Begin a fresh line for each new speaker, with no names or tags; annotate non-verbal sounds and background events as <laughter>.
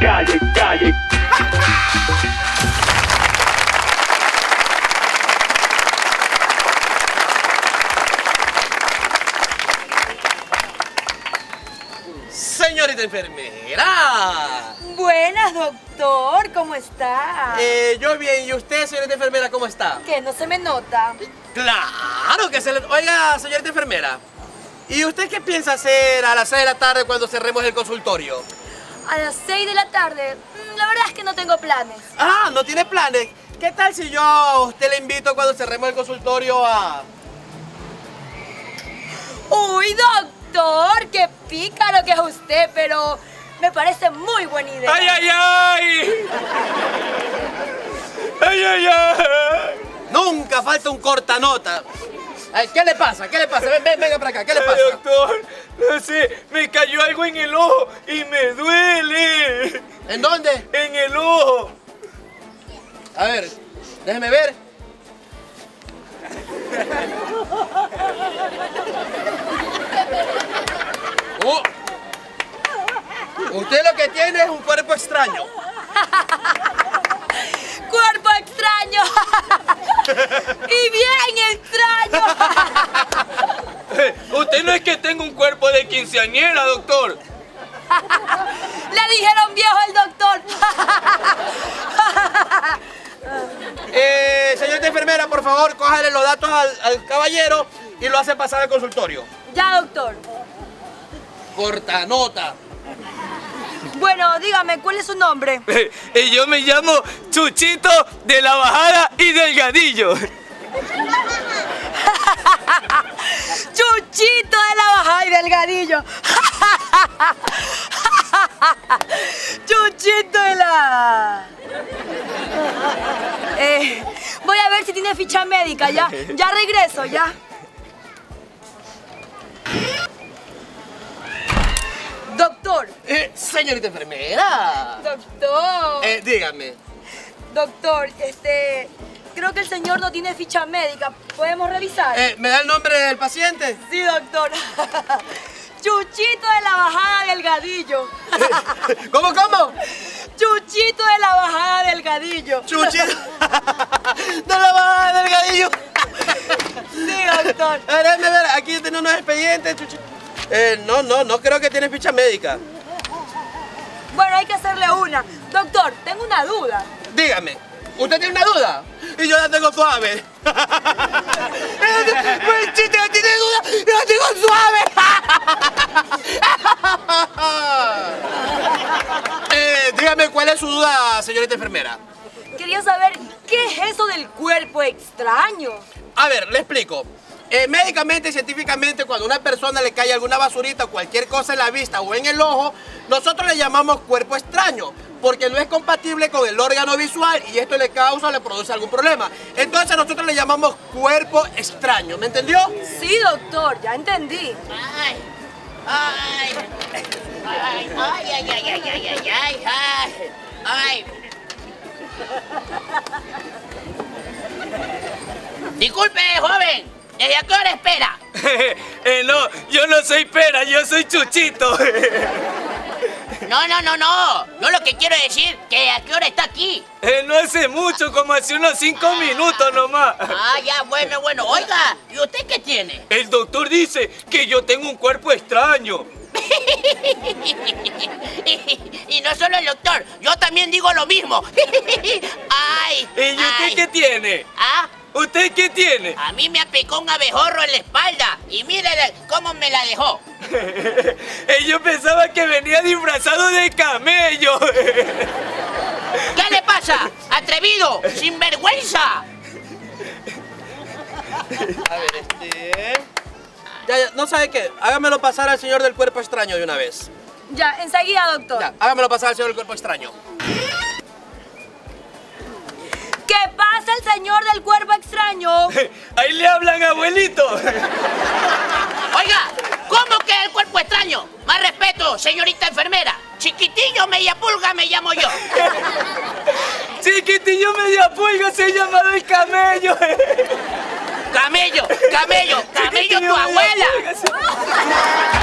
calle, calle.
Señorita enfermera.
Buenas, doctor. ¿Cómo está?
Eh, yo bien, ¿y usted, señorita enfermera, cómo está?
Que no se me nota.
Claro que se le... Oiga, señorita enfermera, ¿y usted qué piensa hacer a las 6 de la tarde cuando cerremos el consultorio?
A las 6 de la tarde. mm, La verdad es que no tengo planes.
Ah, ¿no tiene planes? ¿Qué tal si yo a usted le invito cuando cerremos el consultorio a...
Uy, doctor, qué pícaro que es usted, pero me parece muy buena idea.
¡Ay, ay, ay! ¡Ay, ay, ay!
Nunca falta un cortanota. Ay, ¿Qué le pasa? ¿Qué le pasa? Ven, ven, venga para acá, ¿qué le
Ay,
pasa?
doctor, no sé, me cayó algo en el ojo y me duele.
¿En dónde?
En el ojo.
A ver, déjeme ver. Oh. Usted lo que tiene es un cuerpo extraño.
¡Cuerpo extraño! <laughs> ¡Y bien <laughs>
Usted no es que tenga un cuerpo de quinceañera, doctor. <laughs>
Le dijeron viejo el doctor. <laughs>
Eh, señorita enfermera, por favor, cójale los datos al, al caballero y lo hace pasar al consultorio.
ya, doctor.
Cortanota.
Bueno, dígame, ¿cuál es su nombre?
Eh, Y yo me llamo Chuchito de la Bajada y Delgadillo. <laughs>
Chuchito de la Bajada y Delgadillo. <laughs> Chuchito de la... Eh, voy a ver si tiene ficha médica, ya. Ya regreso, ya. Doctor,
Eh, señorita enfermera.
doctor,
Eh, dígame.
doctor, este... Creo que el señor no tiene ficha médica. ¿Podemos revisar?
Eh, ¿Me da el nombre del paciente?
Sí, doctor. <laughs> Chuchito de la bajada delgadillo. <laughs>
¿Cómo, cómo?
Chuchito de la bajada delgadillo.
Chuchito. <laughs> de la bajada del gadillo.
Sí, doctor.
A ver, déjame ver, aquí tiene unos expedientes, Chuchito. Eh, no, no, no creo que tiene ficha médica.
Bueno, hay que hacerle una. Doctor, tengo una duda.
Dígame, ¿usted tiene una duda? Y yo la tengo suave. Pues chiste, no tiene duda, yo la tengo suave. <laughs> eh, dígame, ¿cuál es su duda, señorita enfermera?
Quería saber qué es eso del cuerpo extraño.
A ver, le explico. Eh, médicamente y científicamente, cuando a una persona le cae alguna basurita o cualquier cosa en la vista o en el ojo, nosotros le llamamos cuerpo extraño, porque no es compatible con el órgano visual y esto le causa o le produce algún problema. Entonces nosotros le llamamos cuerpo extraño, ¿me entendió?
Sí, doctor, ya entendí.
Ay, ay, ay, ay, ay, ay, ay, ay, ay, ay, ay, ay. Disculpe, joven. ¿Desde a qué hora espera?
Eh, no, yo no soy pera, yo soy Chuchito.
No, no, no, no. Yo lo que quiero decir que a qué hora está aquí.
Eh, no hace mucho, como hace unos cinco minutos nomás.
Ah, ya, bueno, bueno. Oiga, ¿y usted qué tiene?
El doctor dice que yo tengo un cuerpo extraño. <laughs>
y no solo el doctor, yo también digo lo mismo. <laughs> Ay.
¿Y usted
ay.
qué tiene?
Ah,
¿Usted qué tiene?
a mí me aplicó un abejorro en la espalda y mire cómo me la dejó. <laughs>
Eh, yo pensaba que venía disfrazado de camello. <laughs>
¿Qué le pasa? ¡Atrevido! ¡Sinvergüenza!
A ver, este... Ya, ya, no sabe qué, hágamelo pasar al señor del cuerpo extraño de una vez.
Ya, enseguida, doctor.
Ya, hágamelo pasar al señor del cuerpo extraño.
¿Qué pasa el señor del cuerpo extraño? <laughs>
Ahí le hablan, abuelito. <laughs>
Oiga, ¿cómo que el cuerpo extraño? Más respeto, señorita enfermera. Chiquitillo media pulga me llamo yo. <laughs>
Chiquitillo media pulga se ha llamado el camello.
Camello, camello, camello tu
Chiquitillo
abuela.
pulga se-